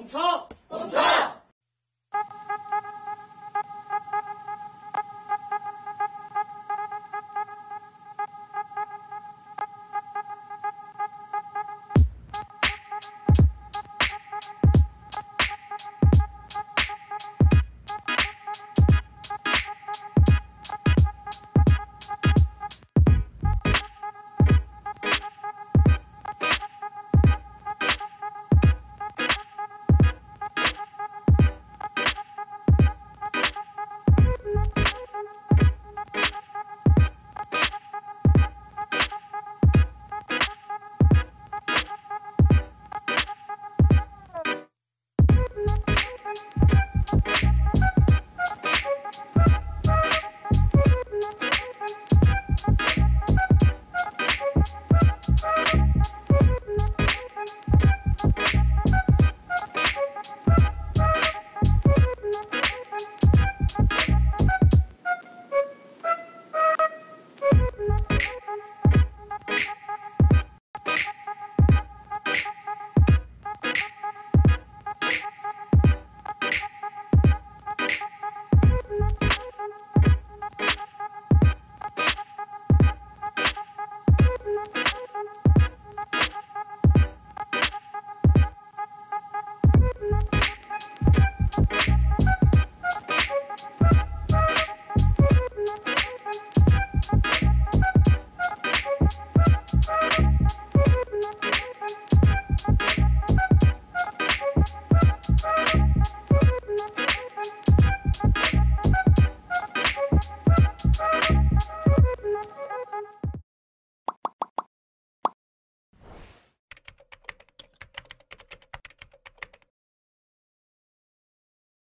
我们